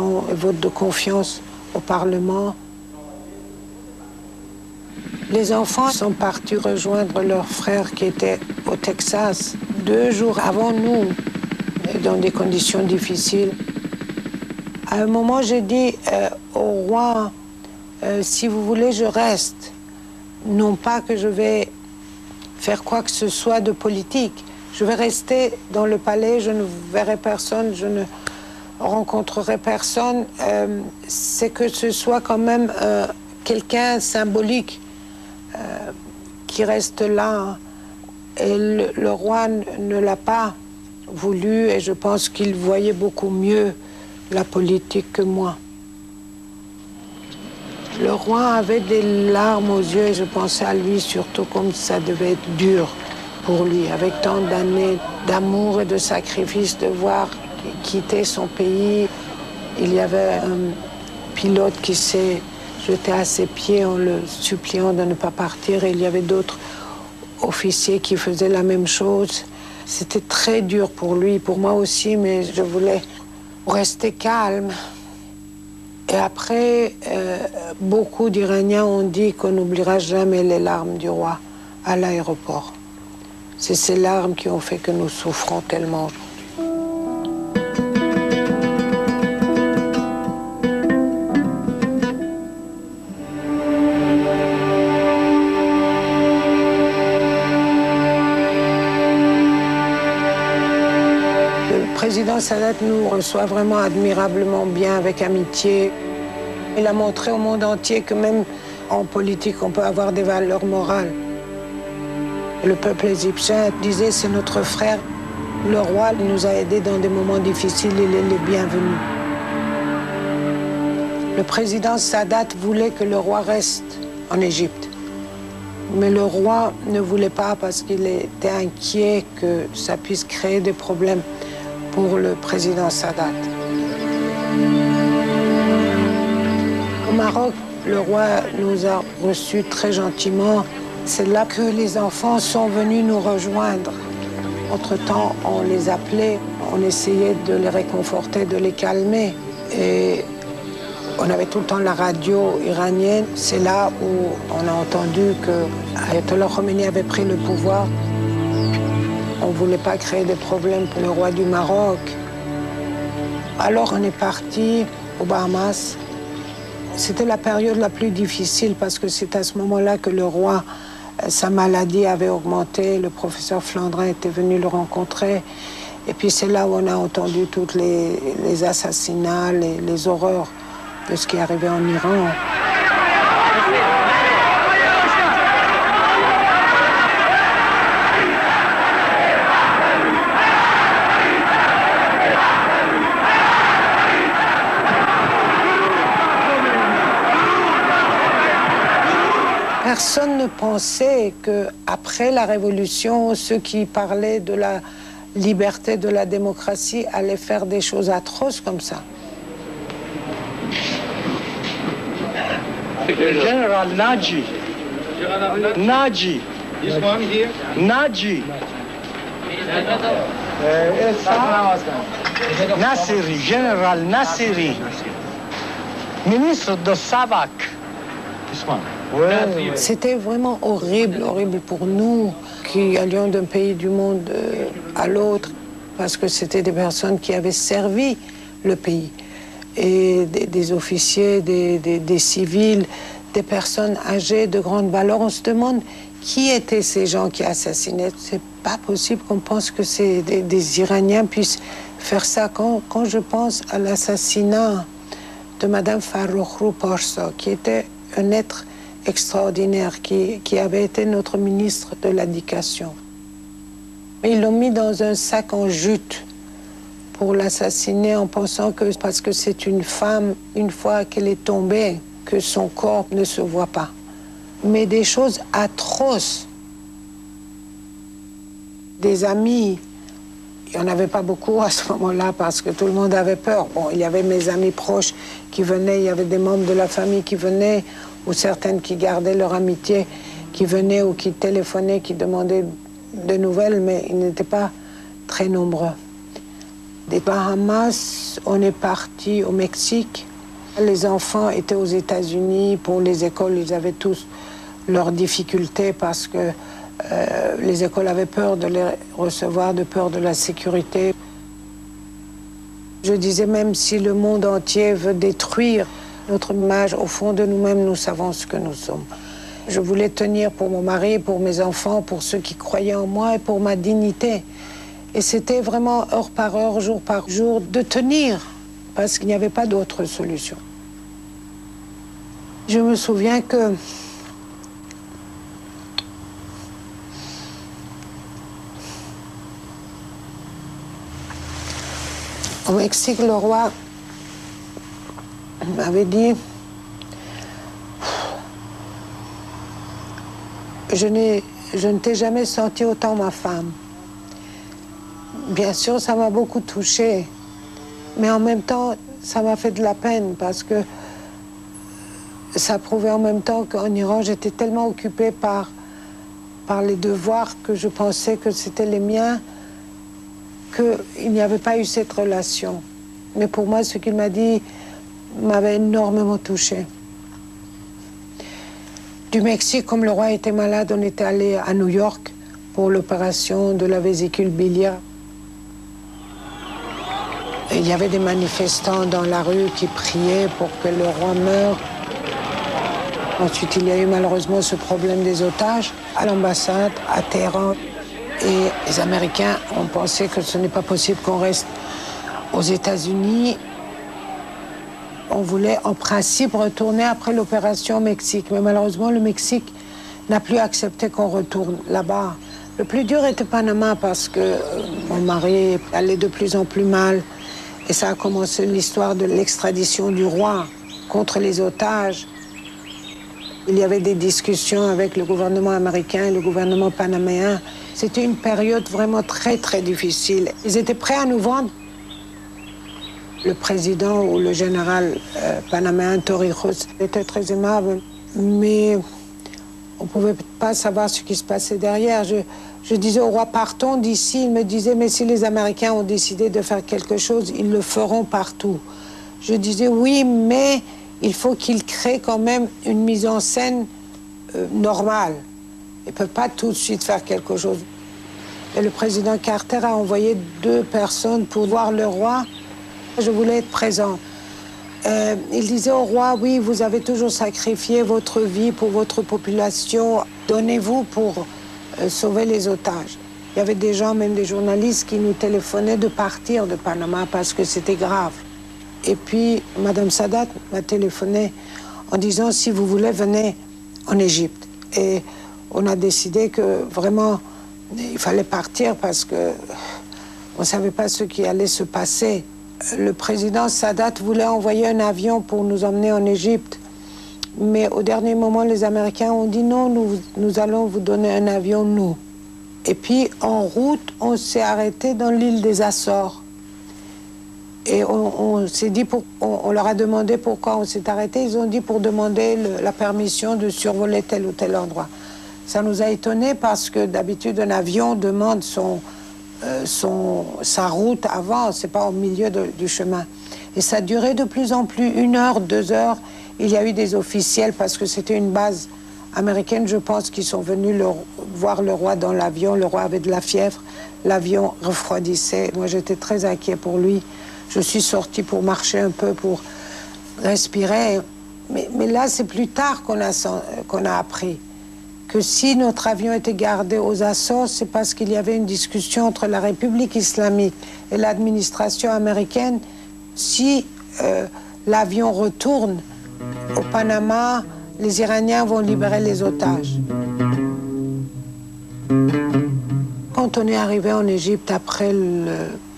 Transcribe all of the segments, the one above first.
son vote de confiance au Parlement. Les enfants sont partis rejoindre leurs frères qui étaient au Texas deux jours avant nous, dans des conditions difficiles. À un moment, j'ai dit euh, au roi, euh, si vous voulez, je reste. Non pas que je vais faire quoi que ce soit de politique. Je vais rester dans le palais, je ne verrai personne, je ne rencontrerai personne. Euh, c'est que ce soit quand même quelqu'un symbolique qui reste là. Et le, roi ne l'a pas voulu et je pense qu'il voyait beaucoup mieux la politique que moi. Le roi avait des larmes aux yeux et je pensais à lui surtout comme ça devait être dur pour lui, avec tant d'années d'amour et de sacrifice, de voir quitter son pays. Il y avait un pilote qui s'est jeté à ses pieds en le suppliant de ne pas partir et il y avait d'autres officiers qui faisaient la même chose. C'était très dur pour lui, pour moi aussi, mais je voulais rester calme. Et après, euh, beaucoup d'Iraniens ont dit qu'on n'oubliera jamais les larmes du roi à l'aéroport. C'est ces larmes qui ont fait que nous souffrons tellement Sadat nous reçoit vraiment admirablement bien, avec amitié. Il a montré au monde entier que même en politique, on peut avoir des valeurs morales. Le peuple égyptien disait c'est notre frère. Le roi nous a aidés dans des moments difficiles, il est le bienvenu. Le président Sadat voulait que le roi reste en Égypte. Mais le roi ne voulait pas parce qu'il était inquiet que ça puisse créer des problèmes pour le président Sadat. Au Maroc, le roi nous a reçus très gentiment. C'est là que les enfants sont venus nous rejoindre. Entre-temps, on les appelait, on essayait de les réconforter, de les calmer. Et on avait tout le temps la radio iranienne. C'est là où on a entendu que Ayatollah Khomeini avait pris le pouvoir. On ne voulait pas créer des problèmes pour le roi du Maroc. Alors on est parti aux Bahamas. C'était la période la plus difficile parce que c'est à ce moment-là que le roi, euh, sa maladie avait augmenté. Le professeur Flandrin était venu le rencontrer. Et puis c'est là où on a entendu tous les, assassinats, les horreurs de ce qui arrivait en Iran. Personne ne pensait que après la Révolution, ceux qui parlaient de la liberté, de la démocratie, allaient faire des choses atroces comme ça. Général Naji. Naji. Naji. Nassiri, général Nassiri, ministre de Savak. C'était vraiment horrible, horrible pour nous qui allions d'un pays du monde euh, à l'autre, parce que c'était des personnes qui avaient servi le pays. Et des, officiers, des, civils, des personnes âgées de grande valeur. On se demande qui étaient ces gens qui assassinaient. C'est pas possible qu'on pense que c'est des, Iraniens puissent faire ça. Quand, quand je pense à l'assassinat de Madame Farroukhrou Porso, qui était un être extraordinaire qui, avait été notre ministre de l'Éducation. Ils l'ont mis dans un sac en jute pour l'assassiner en pensant que parce que c'est une femme, une fois qu'elle est tombée, que son corps ne se voit pas. Mais des choses atroces. Des amis, il n'y en avait pas beaucoup à ce moment-là parce que tout le monde avait peur. Bon, il y avait mes amis proches qui venaient, il y avait des membres de la famille qui venaient ou certaines qui gardaient leur amitié, qui venaient ou qui téléphonaient, qui demandaient de nouvelles, mais ils n'étaient pas très nombreux. Des Bahamas, on est parti au Mexique. Les enfants étaient aux États-Unis. Pour les écoles, ils avaient tous leurs difficultés parce que euh, les écoles avaient peur de les recevoir, de peur de la sécurité. Je disais même si le monde entier veut détruire notre image, au fond de nous-mêmes, nous savons ce que nous sommes. Je voulais tenir pour mon mari, pour mes enfants, pour ceux qui croyaient en moi et pour ma dignité. Et c'était vraiment heure par heure, jour par jour, de tenir, parce qu'il n'y avait pas d'autre solution. Je me souviens que Au Mexique, le roi m'avait dit je, je ne t'ai jamais senti autant ma femme. Bien sûr, ça m'a beaucoup touchée, mais en même temps, ça m'a fait de la peine parce que ça prouvait en même temps qu'en Iran, j'étais tellement occupée par, par les devoirs que je pensais que c'était les miens qu'il n'y avait pas eu cette relation. Mais pour moi, ce qu'il m'a dit m'avait énormément touchée. Du Mexique, comme le roi était malade, on était allé à New York pour l'opération de la vésicule biliaire. il y avait des manifestants dans la rue qui priaient pour que le roi meure. Ensuite, il y a eu malheureusement ce problème des otages à l'ambassade, à Téhéran. Et les Américains ont pensé que ce n'est pas possible qu'on reste aux États-Unis. On voulait en principe retourner après l'opération au Mexique. Mais malheureusement, le Mexique n'a plus accepté qu'on retourne là-bas. Le plus dur était Panama parce que euh, mon mari allait de plus en plus mal. Et ça a commencé l'histoire de l'extradition du roi contre les otages. Il y avait des discussions avec le gouvernement américain et le gouvernement panaméen. C'était une période vraiment très, très difficile. Ils étaient prêts à nous vendre. Le président ou le général euh, panaméen Torrijos était très aimable, mais on ne pouvait pas savoir ce qui se passait derrière. Je, disais au roi, partons d'ici. Il me disait, mais si les Américains ont décidé de faire quelque chose, ils le feront partout. Je disais, oui, mais il faut qu'ils créent quand même une mise en scène euh, normale. Il ne peut pas tout de suite faire quelque chose. Et le président Carter a envoyé deux personnes pour voir le roi. Je voulais être présent. Euh, il disait au roi, oui, vous avez toujours sacrifié votre vie pour votre population. Donnez-vous pour euh, sauver les otages. Il y avait des gens, même des journalistes, qui nous téléphonaient de partir de Panama parce que c'était grave. Et puis, Madame Sadat m'a téléphoné en disant, si vous voulez, venez en Égypte. Et on a décidé que vraiment, il fallait partir parce que on ne savait pas ce qui allait se passer. Le président Sadat voulait envoyer un avion pour nous emmener en Égypte. Mais au dernier moment, les Américains ont dit non, nous, allons vous donner un avion, nous. Et puis, en route, on s'est arrêté dans l'île des Açores. Et on, leur a demandé pourquoi on s'est arrêté. Ils ont dit pour demander la permission de survoler tel ou tel endroit. Ça nous a étonnés parce que d'habitude, un avion demande son, euh, son, sa route avant, c'est pas au milieu du chemin. Et ça duré de plus en plus, une heure, deux heures. Il y a eu des officiels parce que c'était une base américaine, je pense, qui sont venus voir le roi dans l'avion. Le roi avait de la fièvre, l'avion refroidissait. Moi, j'étais très inquiet pour lui. Je suis sortie pour marcher un peu, pour respirer. Mais, mais là, c'est plus tard qu'on a, qu'on a appris que si notre avion était gardé aux Açores, c'est parce qu'il y avait une discussion entre la République islamique et l'administration américaine. Si euh, l'avion retourne au Panama, les Iraniens vont libérer les otages. Quand on est arrivé en Égypte après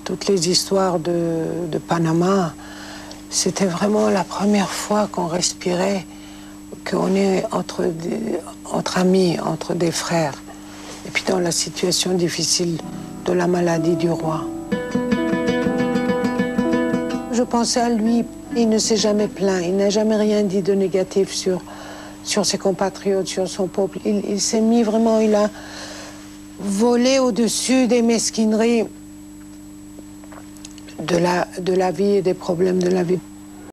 toutes les histoires de, de Panama, c'était vraiment la première fois qu'on respirait qu'on est entre, entre amis, entre des frères, et puis dans la situation difficile de la maladie du roi. Je pensais à lui, il ne s'est jamais plaint, il n'a jamais rien dit de négatif sur, ses compatriotes, sur son peuple. Il, s'est mis vraiment, il a volé au-dessus des mesquineries de la vie et des problèmes de la vie.